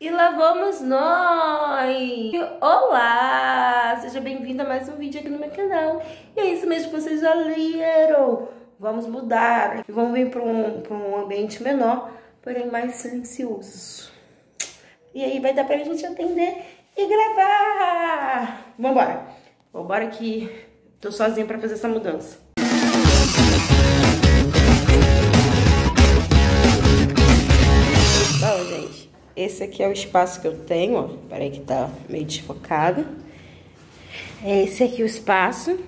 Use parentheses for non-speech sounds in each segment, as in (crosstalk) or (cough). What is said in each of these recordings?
E lá vamos nós! Olá! Seja bem-vindo a mais um vídeo aqui no meu canal. E é isso mesmo que vocês já leram. Vamos mudar. Vamos vir para um, um ambiente menor, porém mais silencioso. E aí vai dar pra gente atender e gravar. Vambora. Vambora que tô sozinha pra fazer essa mudança. Bom, esse aqui é o espaço que eu tenho, ó. Peraí que tá meio desfocado. É esse aqui o espaço.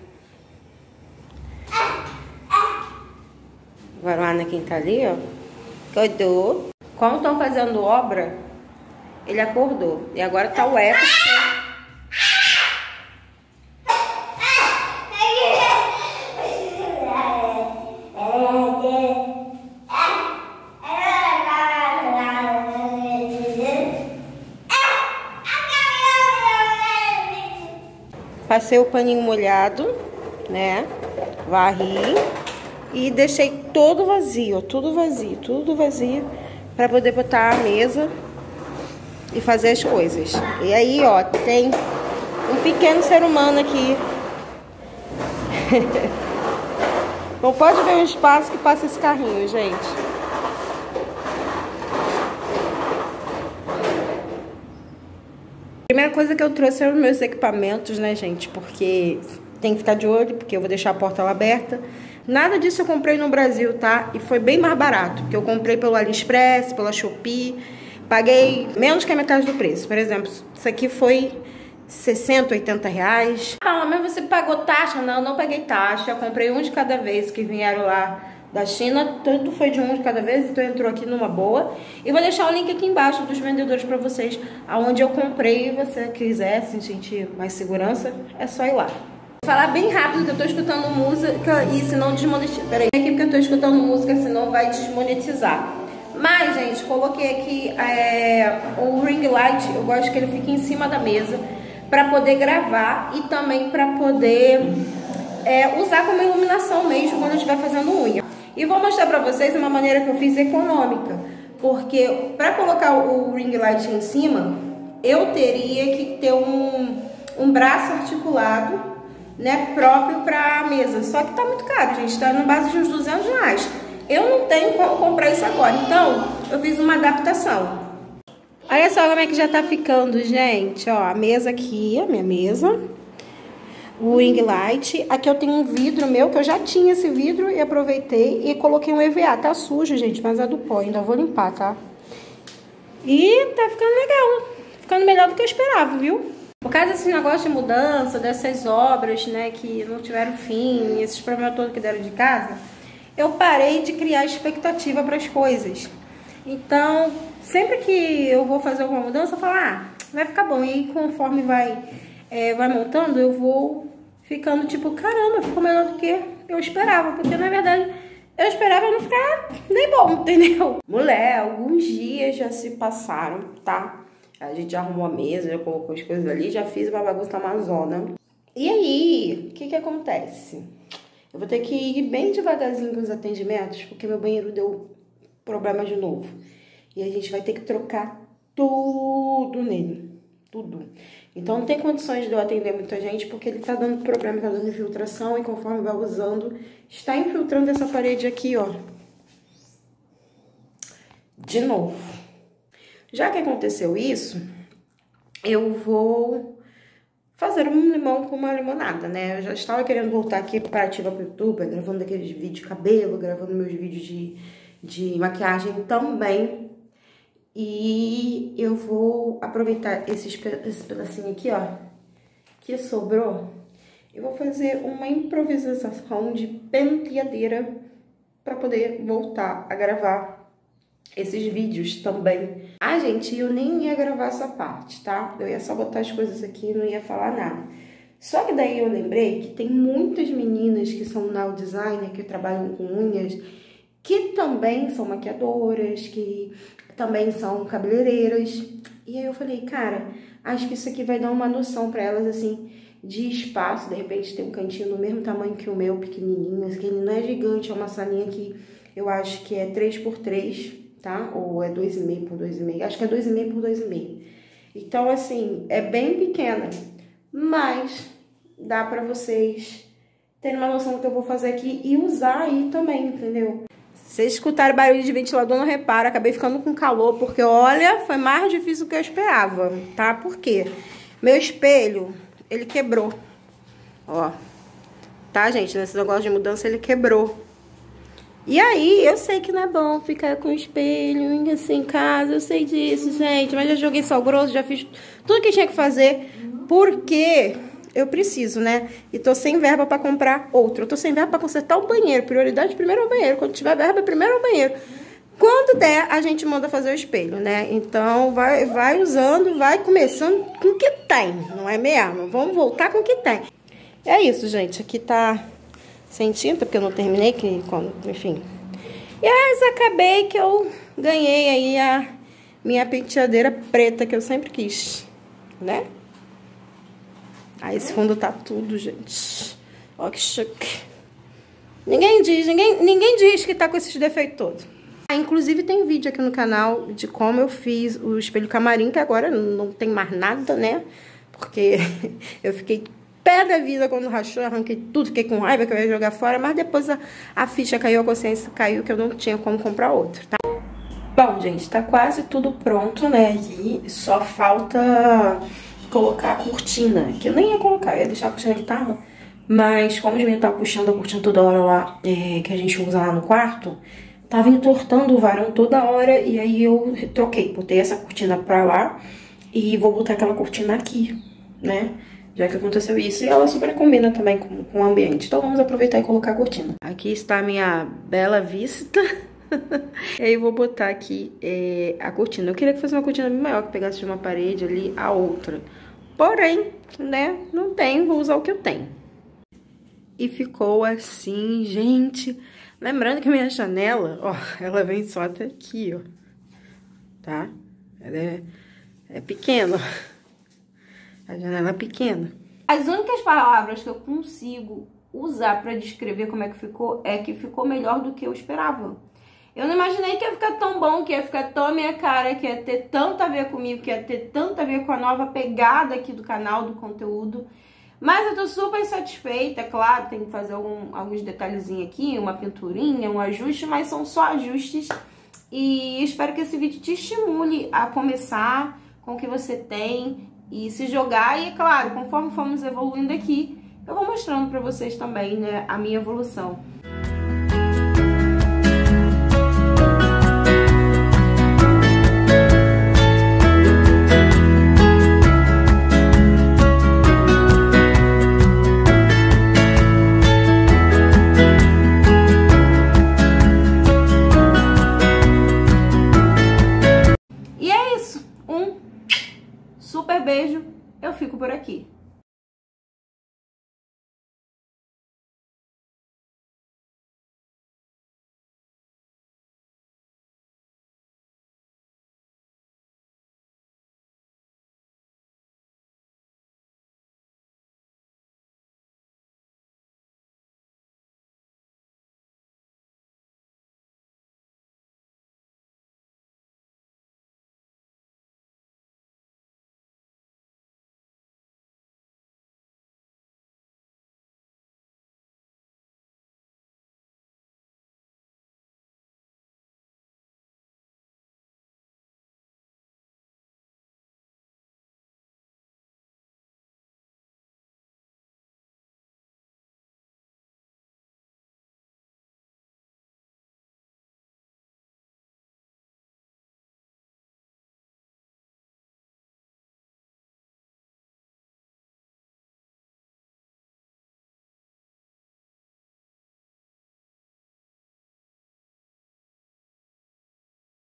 Agora o Anakin tá ali, ó. Acordou. Como estão fazendo obra, ele acordou. E agora tá o eco. Passei o paninho molhado, né? Varri e deixei todo vazio, tudo vazio, tudo vazio para poder botar a mesa e fazer as coisas. E aí, ó, tem um pequeno ser humano aqui. (laughs) Não pode ver o espaço que passa esse carrinho, gente. Primeira coisa que eu trouxe os meus equipamentos, né, gente? Porque tem que ficar de olho, porque eu vou deixar a porta aberta. Nada disso eu comprei no Brasil, tá? E foi bem mais barato, porque eu comprei pelo AliExpress, pela Shopee. Paguei menos que a metade do preço. Por exemplo, isso aqui foi 60, 80 reais. Ah, mas você pagou taxa? Não, não paguei taxa. Eu comprei um de cada vez que vieram lá da China, tudo foi de um de cada vez, então entrou aqui numa boa. E vou deixar o link aqui embaixo dos vendedores para vocês, aonde eu comprei você quiser se sentir mais segurança, é só ir lá. Vou falar bem rápido que eu tô escutando música e senão desmonetizar. Peraí, aqui porque eu tô escutando música, senão vai desmonetizar. Mas, gente, coloquei aqui é, o ring light, eu gosto que ele fique em cima da mesa para poder gravar e também para poder é, usar como iluminação mesmo quando eu estiver fazendo unha. E vou mostrar para vocês uma maneira que eu fiz econômica, porque para colocar o ring light em cima, eu teria que ter um, um braço articulado, né, próprio para mesa. Só que tá muito caro, gente, tá na base de uns 200 reais. Eu não tenho como comprar isso agora, então eu fiz uma adaptação. Olha só como é que já tá ficando, gente, ó, a mesa aqui, a minha mesa, o ring light. Aqui eu tenho um vidro meu, que eu já tinha esse vidro e aproveitei e coloquei um EVA. Tá sujo, gente, mas é do pó, ainda vou limpar, tá? E tá ficando legal, ficando melhor do que eu esperava, viu? Por causa desse negócio de mudança, dessas obras, né, que não tiveram fim, esses problemas todos que deram de casa, eu parei de criar expectativa para as coisas. Então, sempre que eu vou fazer alguma mudança, eu falo, ah, vai ficar bom. E aí, conforme vai, é, vai montando, eu vou ficando tipo, caramba, ficou melhor do que eu esperava. Porque na verdade eu esperava não ficar nem bom, (laughs) entendeu? Mulher, alguns dias já se passaram, tá? A gente já arrumou a mesa, já colocou as coisas ali, já fiz uma bagunça na Amazônia. E aí, o que que acontece? Eu vou ter que ir bem devagarzinho com os atendimentos, porque meu banheiro deu problema de novo. E a gente vai ter que trocar tudo nele. Tudo. Então não tem condições de eu atender muita gente porque ele tá dando problema, tá dando infiltração e conforme vai usando, está infiltrando essa parede aqui, ó. De novo. Já que aconteceu isso, eu vou fazer um limão com uma limonada, né? Eu já estava querendo voltar aqui para ativa pro YouTube, gravando aqueles vídeos de cabelo, gravando meus vídeos de, de maquiagem também. E eu vou aproveitar esse, esse pedacinho aqui, ó, que sobrou. Eu vou fazer uma improvisação de penteadeira para poder voltar a gravar esses vídeos também. Ah, gente, eu nem ia gravar essa parte, tá? Eu ia só botar as coisas aqui e não ia falar nada. Só que daí eu lembrei que tem muitas meninas que são nail designer, que trabalham com unhas, que também são maquiadoras, que também são cabeleireiras. E aí eu falei, cara, acho que isso aqui vai dar uma noção para elas, assim, de espaço. De repente tem um cantinho do mesmo tamanho que o meu, pequenininho, assim, ele não é gigante, é uma salinha que eu acho que é 3 por 3 tá? Ou é 2,5 por 2,5, acho que é 2,5 por 2,5. Então, assim, é bem pequena, mas dá pra vocês terem uma noção do que eu vou fazer aqui e usar aí também, entendeu? Vocês escutaram barulho de ventilador, não repara, acabei ficando com calor, porque olha, foi mais difícil do que eu esperava, tá? Por quê? Meu espelho, ele quebrou, ó. Tá, gente? Nesse negócio de mudança, ele quebrou. E aí, eu sei que não é bom ficar com o espelho assim em casa, eu sei disso, gente. Mas já joguei sal grosso, já fiz tudo que tinha que fazer, porque eu preciso, né? E tô sem verba para comprar outro. Eu tô sem verba para consertar o banheiro. Prioridade primeiro é o banheiro. Quando tiver verba, primeiro é o banheiro. Quando der, a gente manda fazer o espelho, né? Então, vai, vai usando, vai começando com o que tem, não é mesmo? Vamos voltar com o que tem. É isso, gente. Aqui tá sem tinta, porque eu não terminei, que, enfim. E mas acabei que eu ganhei aí a minha penteadeira preta, que eu sempre quis, né? Aí esse fundo tá tudo, gente. Ó que chique. Ninguém diz, ninguém, ninguém diz que tá com esses defeitos todos. Ah, inclusive tem vídeo aqui no canal de como eu fiz o espelho camarim, que agora não tem mais nada, né? Porque (laughs) eu fiquei pé da vida quando rachou, arranquei tudo, fiquei com raiva que eu ia jogar fora, mas depois a, a ficha caiu, a consciência caiu, que eu não tinha como comprar outro, tá? Bom, gente, tá quase tudo pronto, né? E só falta colocar a cortina, que eu nem ia colocar, ia deixar a cortina que tava, mas como os meninos tá puxando a cortina toda hora lá, é, que a gente usa lá no quarto, tava entortando o varão toda hora, e aí eu troquei, botei essa cortina pra lá, e vou botar aquela cortina aqui, né? já que aconteceu isso. E ela super combina também com, com o ambiente. Então vamos aproveitar e colocar a cortina. Aqui está a minha bela vista. (laughs) e aí eu vou botar aqui é, a cortina. Eu queria que fosse uma cortina bem maior, que pegasse de uma parede ali a outra. Porém, né, não tem, vou usar o que eu tenho. E ficou assim, gente. Lembrando que a minha janela, ó, (laughs) ela vem só até aqui, ó. Tá? Ela é, é pequena. A janela é pequena. As únicas palavras que eu consigo usar para descrever como é que ficou é que ficou melhor do que eu esperava. Eu não imaginei que ia ficar tão bom, que ia ficar tão a minha cara, que ia ter tanto a ver comigo, que ia ter tanto a ver com a nova pegada aqui do canal, do conteúdo. Mas eu tô super satisfeita, claro, tem que fazer algum, alguns detalhezinhos aqui, uma pinturinha, um ajuste, mas são só ajustes. E espero que esse vídeo te estimule a começar com o que você tem e se jogar. E, é claro, conforme formos evoluindo aqui, eu vou mostrando para vocês também né, a minha evolução. Beijo, eu fico por aqui.